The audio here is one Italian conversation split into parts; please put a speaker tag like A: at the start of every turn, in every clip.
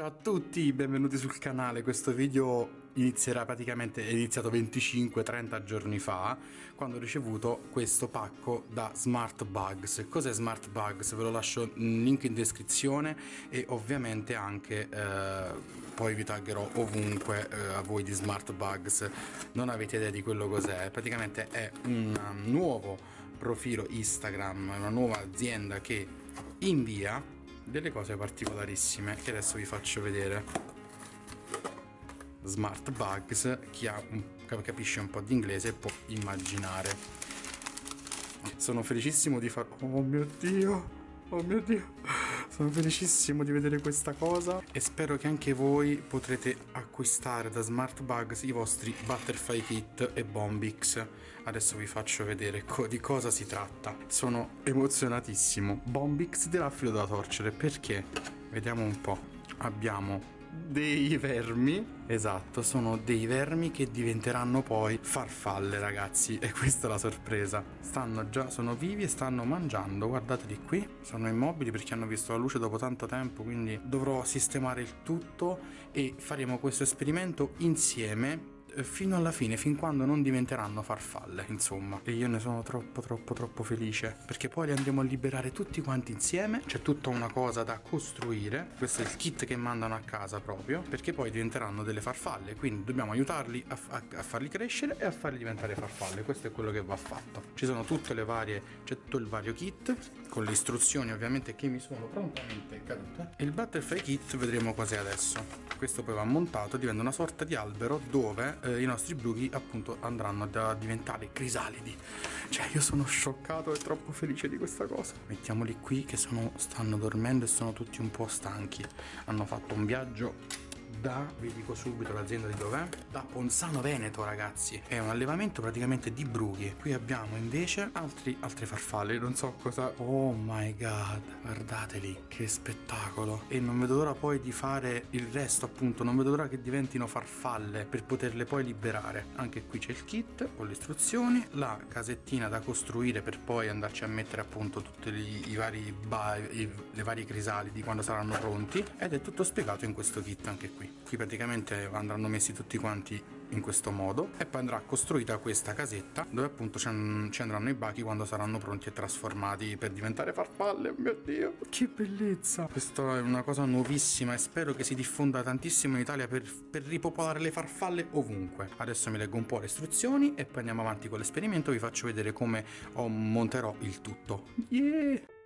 A: Ciao a tutti, benvenuti sul canale. Questo video inizierà praticamente, è iniziato 25-30 giorni fa, quando ho ricevuto questo pacco da Smart Bugs. Cos'è Smart Bugs? Ve lo lascio in link in descrizione e ovviamente anche eh, poi vi taggerò ovunque eh, a voi di Smart Bugs. Non avete idea di quello cos'è, praticamente è un nuovo profilo Instagram, una nuova azienda che invia delle cose particolarissime che adesso vi faccio vedere. Smart bugs chi ha, capisce un po' di inglese può immaginare. Sono felicissimo di far oh mio dio oh mio dio sono felicissimo di vedere questa cosa e spero che anche voi potrete acquistare da Smart Bugs i vostri Butterfly Kit e Bombix. Adesso vi faccio vedere co di cosa si tratta. Sono emozionatissimo. Bombix della filo da torcere perché? Vediamo un po'. Abbiamo dei vermi. Esatto sono dei vermi che diventeranno poi farfalle ragazzi. E questa è la sorpresa. Stanno già sono vivi e stanno mangiando. Guardateli qui. Sono immobili perché hanno visto la luce dopo tanto tempo quindi dovrò sistemare il tutto e faremo questo esperimento insieme fino alla fine, fin quando non diventeranno farfalle, insomma. E io ne sono troppo troppo troppo felice, perché poi li andremo a liberare tutti quanti insieme. C'è tutta una cosa da costruire. Questo è il kit che mandano a casa proprio, perché poi diventeranno delle farfalle, quindi dobbiamo aiutarli a, a, a farli crescere e a farli diventare farfalle. Questo è quello che va fatto. Ci sono tutte le varie, c'è tutto il vario kit con le istruzioni ovviamente che mi sono prontamente cadute. E il butterfly kit vedremo cos'è adesso. Questo poi va montato, diventa una sorta di albero dove eh, i nostri bruchi appunto andranno a diventare crisalidi. Cioè io sono scioccato e troppo felice di questa cosa. Mettiamoli qui che sono, stanno dormendo e sono tutti un po' stanchi. Hanno fatto un viaggio da, vi dico subito l'azienda di dov'è, da Ponzano Veneto ragazzi, è un allevamento praticamente di brughi. Qui abbiamo invece altri, altre farfalle, non so cosa, oh my god, guardateli, che spettacolo. E non vedo l'ora poi di fare il resto appunto, non vedo l'ora che diventino farfalle per poterle poi liberare. Anche qui c'è il kit con le istruzioni, la casettina da costruire per poi andarci a mettere appunto tutti i, vari i, le varie crisalidi quando saranno pronti. Ed è tutto spiegato in questo kit anche qui qui praticamente andranno messi tutti quanti in questo modo e poi andrà costruita questa casetta dove appunto ci andranno i bachi quando saranno pronti e trasformati per diventare farfalle oh mio dio. Che bellezza! Questa è una cosa nuovissima e spero che si diffonda tantissimo in Italia per, per ripopolare le farfalle ovunque. Adesso mi leggo un po' le istruzioni e poi andiamo avanti con l'esperimento vi faccio vedere come monterò il tutto. Yeah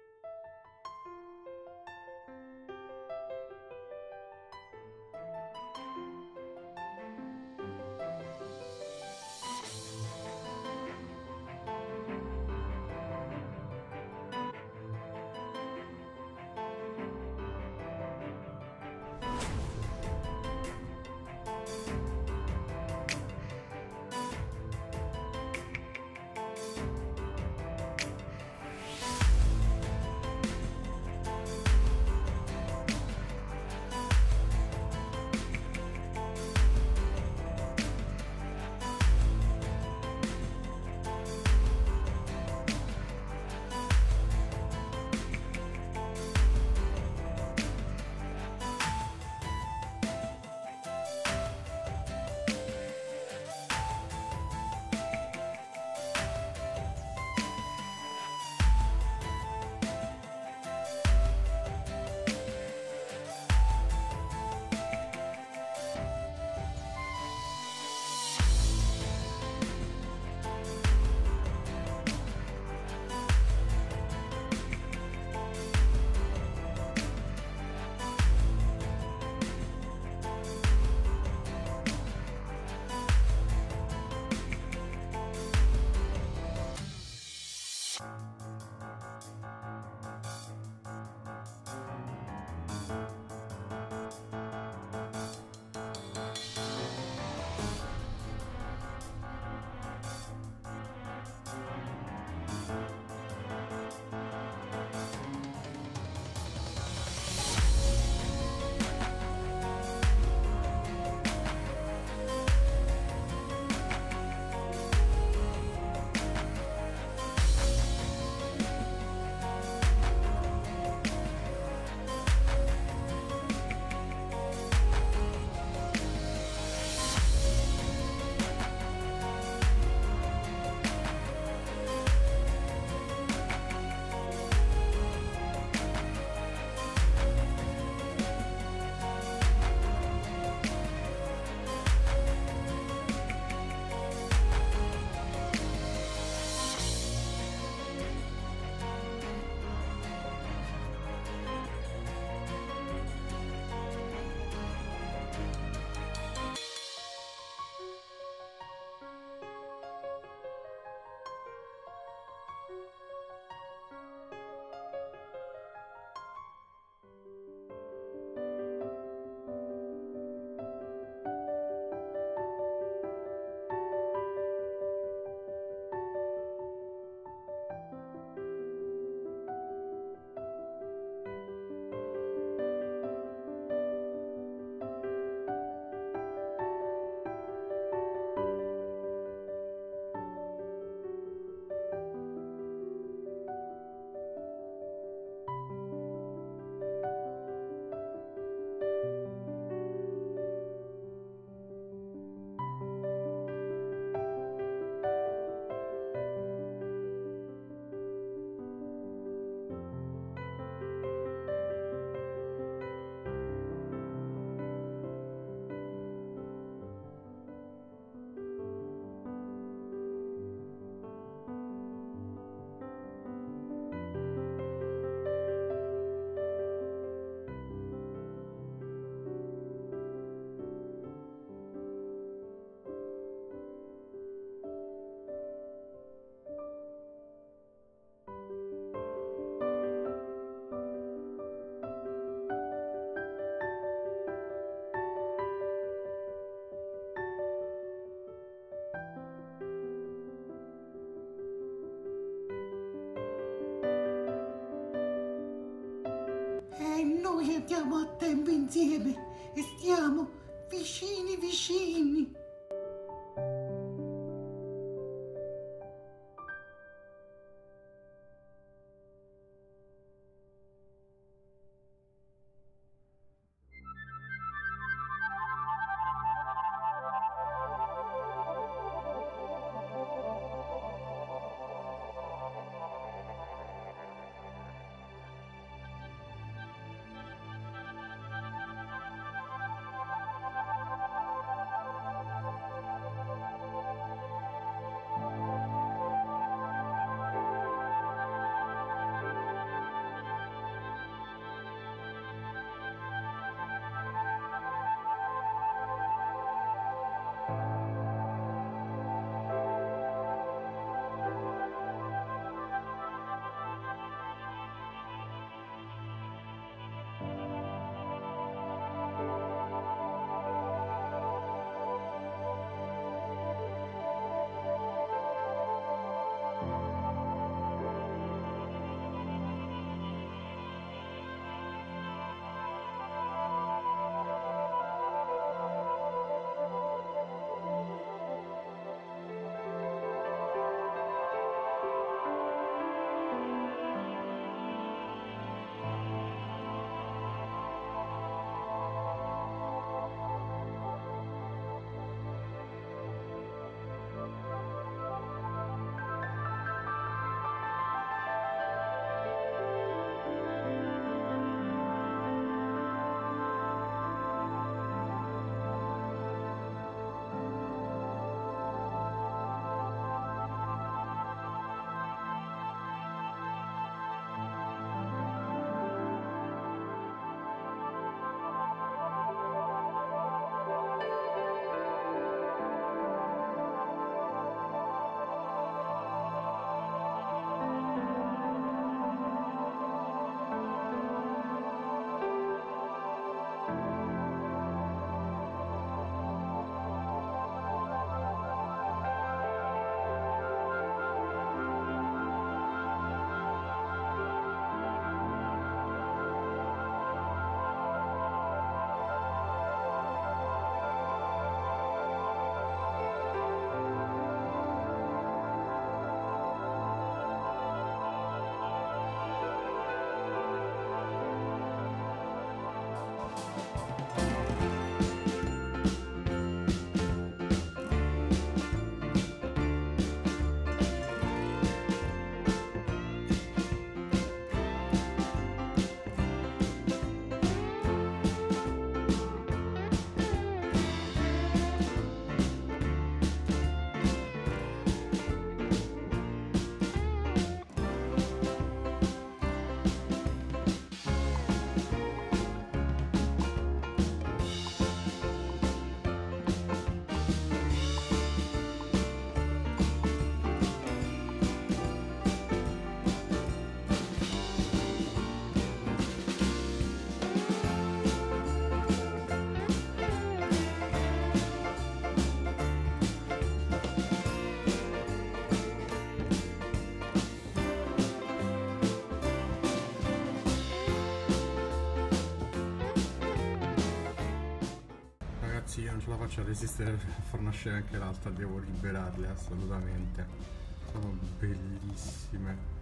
B: mettiamo a tempo insieme e stiamo vicini vicini.
A: Ce la faccio a resistere a far nascere anche l'altra, devo liberarle assolutamente. Sono bellissime.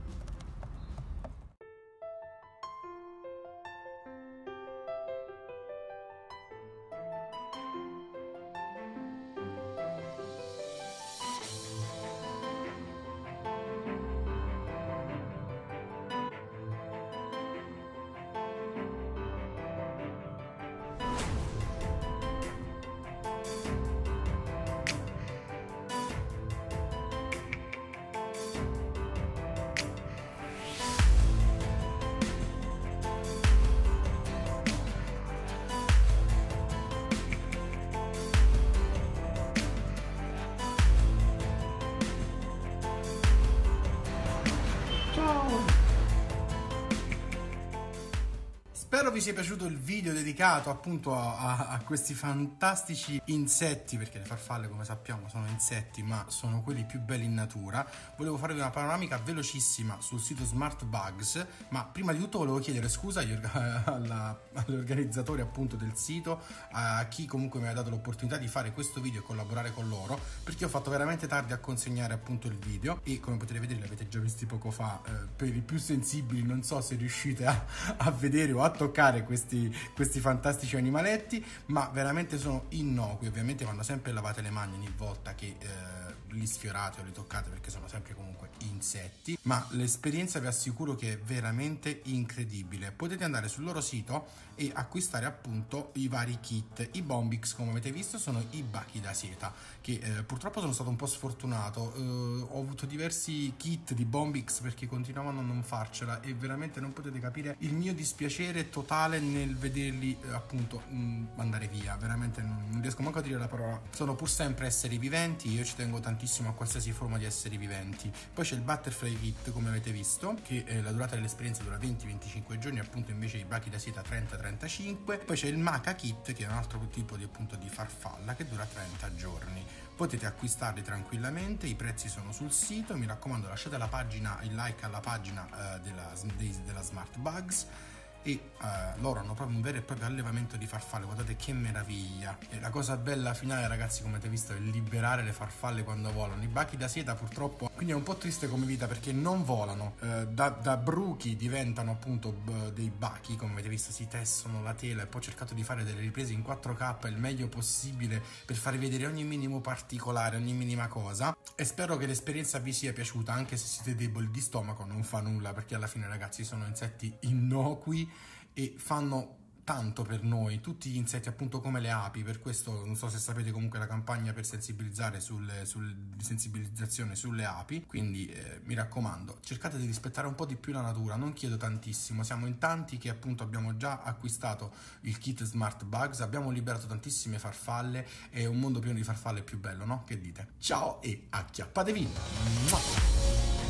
A: Vi sia piaciuto il video dedicato appunto a, a, a, questi fantastici insetti, perché le farfalle come sappiamo sono insetti, ma sono quelli più belli in natura. Volevo farvi una panoramica velocissima sul sito Smart Bugs, ma prima di tutto volevo chiedere scusa agli, organizzatori appunto del sito, a chi comunque mi ha dato l'opportunità di fare questo video e collaborare con loro, perché ho fatto veramente tardi a consegnare appunto il video e come potete vedere l'avete già visti poco fa, eh, per i più sensibili non so se riuscite a, a vedere o a toccare questi, questi fantastici animaletti, ma veramente sono innocui, ovviamente vanno sempre lavate le mani ogni volta che... Eh, li sfiorate o li toccate perché sono sempre comunque insetti, ma l'esperienza vi assicuro che è veramente incredibile. Potete andare sul loro sito e acquistare appunto i vari kit. I Bombix, come avete visto, sono i bachi da seta, che eh, purtroppo sono stato un po' sfortunato. Eh, ho avuto diversi kit di Bombix perché continuavano a non farcela e veramente non potete capire il mio dispiacere totale nel vederli eh, appunto mh, mm, andare via. Veramente non, riesco manco a dire la parola. Sono pur sempre esseri viventi, io ci tengo tantissimo a qualsiasi forma di esseri viventi. Poi c'è il Butterfly Kit, come avete visto, che eh, la durata dell'esperienza dura 20-25 giorni, appunto invece i bachi da seta 30-35. Poi c'è il Maca Kit, che è un altro tipo di, appunto, di farfalla, che dura 30 giorni. Potete acquistarli tranquillamente, i prezzi sono sul sito, mi raccomando lasciate la pagina, il like alla pagina eh, della, della Smart Bugs e uh, loro hanno proprio un vero e proprio allevamento di farfalle guardate che meraviglia. E la cosa bella finale ragazzi come avete visto è liberare le farfalle quando volano. I bachi da seta purtroppo quindi è un po' triste come vita perché non volano. Uh, da, da, bruchi diventano appunto dei bachi come avete visto si tessono la tela e poi ho cercato di fare delle riprese in 4k il meglio possibile per farvi vedere ogni minimo particolare ogni minima cosa. E spero che l'esperienza vi sia piaciuta anche se siete deboli di stomaco non fa nulla perché alla fine ragazzi sono insetti innocui e fanno tanto per noi, tutti gli insetti appunto come le api, per questo non so se sapete comunque la campagna per sensibilizzare sul, di sensibilizzazione sulle api, quindi eh, mi raccomando cercate di rispettare un po' di più la natura, non chiedo tantissimo, siamo in tanti che appunto abbiamo già acquistato il kit Smart Bugs, abbiamo liberato tantissime farfalle e un mondo pieno di farfalle è più bello, no? Che dite? Ciao e acchiappatevi! Mua!